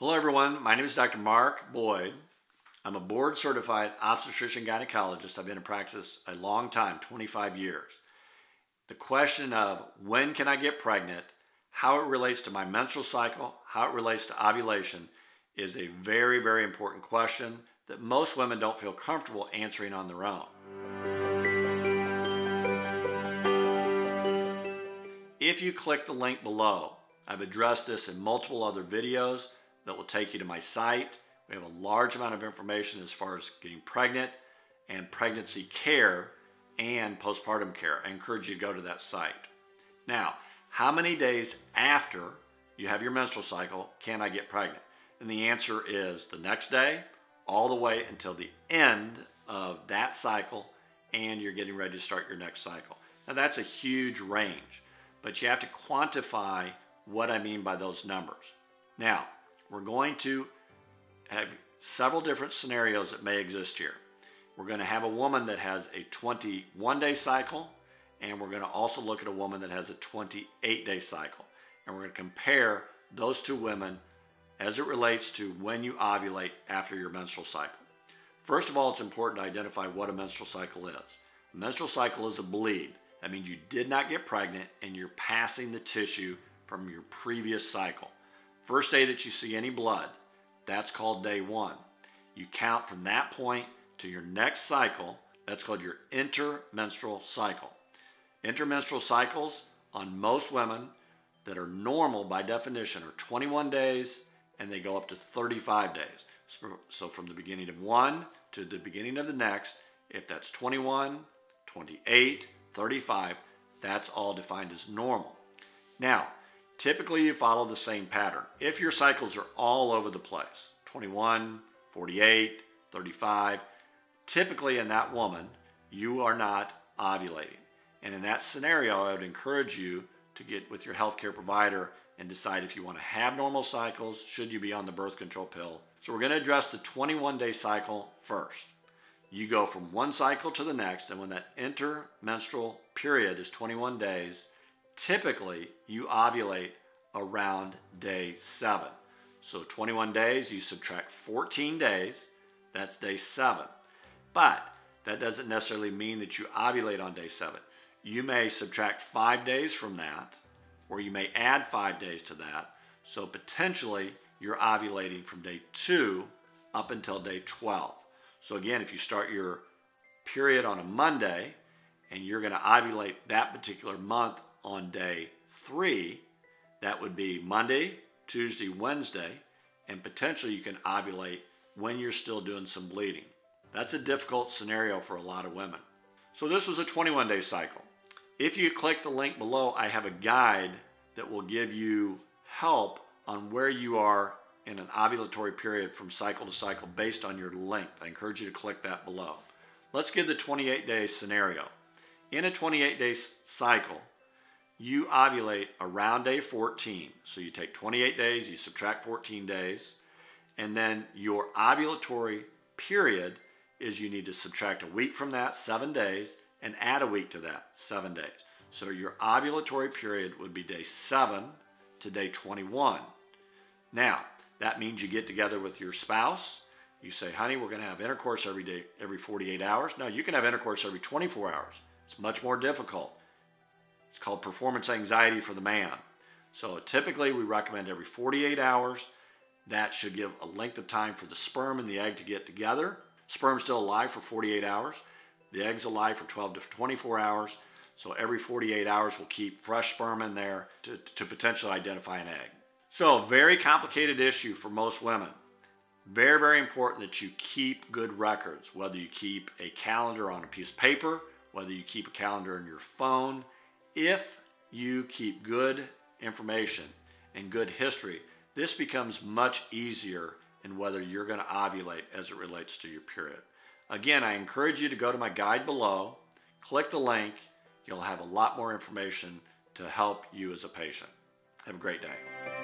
Hello, everyone. My name is Dr. Mark Boyd. I'm a board certified obstetrician gynecologist. I've been in practice a long time 25 years. The question of when can I get pregnant, how it relates to my menstrual cycle, how it relates to ovulation is a very, very important question that most women don't feel comfortable answering on their own. If you click the link below, I've addressed this in multiple other videos that will take you to my site. We have a large amount of information as far as getting pregnant and pregnancy care and postpartum care. I encourage you to go to that site. Now, how many days after you have your menstrual cycle can I get pregnant? And the answer is the next day, all the way until the end of that cycle, and you're getting ready to start your next cycle. Now, that's a huge range, but you have to quantify what I mean by those numbers. Now, we're going to have several different scenarios that may exist here. We're going to have a woman that has a 21 day cycle, and we're going to also look at a woman that has a 28 day cycle. And we're going to compare those two women as it relates to when you ovulate after your menstrual cycle. First of all, it's important to identify what a menstrual cycle is. A menstrual cycle is a bleed. That means you did not get pregnant and you're passing the tissue from your previous cycle. First day that you see any blood, that's called day one. You count from that point to your next cycle, that's called your intermenstrual cycle. Intermenstrual cycles on most women that are normal by definition are 21 days and they go up to 35 days. So, from the beginning of one to the beginning of the next, if that's 21, 28, 35, that's all defined as normal. Now, Typically, you follow the same pattern. If your cycles are all over the place 21, 48, 35 typically in that woman, you are not ovulating. And in that scenario, I would encourage you to get with your healthcare provider and decide if you want to have normal cycles, should you be on the birth control pill. So we're going to address the 21 day cycle first. You go from one cycle to the next, and when that intermenstrual period is 21 days, typically you ovulate around day seven. So 21 days, you subtract 14 days, that's day seven. But that doesn't necessarily mean that you ovulate on day seven. You may subtract five days from that, or you may add five days to that. So potentially you're ovulating from day two up until day 12. So again, if you start your period on a Monday and you're going to ovulate that particular month on day three, that would be Monday, Tuesday, Wednesday, and potentially you can ovulate when you're still doing some bleeding. That's a difficult scenario for a lot of women. So this was a 21 day cycle. If you click the link below, I have a guide that will give you help on where you are in an ovulatory period from cycle to cycle based on your length. I encourage you to click that below. Let's give the 28 day scenario. In a 28 day cycle, you ovulate around day 14. So you take 28 days, you subtract 14 days, and then your ovulatory period is you need to subtract a week from that, seven days, and add a week to that, seven days. So your ovulatory period would be day seven to day 21. Now, that means you get together with your spouse. You say, honey, we're going to have intercourse every day, every 48 hours. No, you can have intercourse every 24 hours. It's much more difficult. It's called performance anxiety for the man. So typically we recommend every 48 hours. That should give a length of time for the sperm and the egg to get together. Sperm's still alive for 48 hours. The egg's alive for 12 to 24 hours. So every 48 hours we'll keep fresh sperm in there to, to potentially identify an egg. So very complicated issue for most women. Very, very important that you keep good records, whether you keep a calendar on a piece of paper, whether you keep a calendar in your phone, if you keep good information and good history, this becomes much easier in whether you're going to ovulate as it relates to your period. Again, I encourage you to go to my guide below, click the link, you'll have a lot more information to help you as a patient. Have a great day.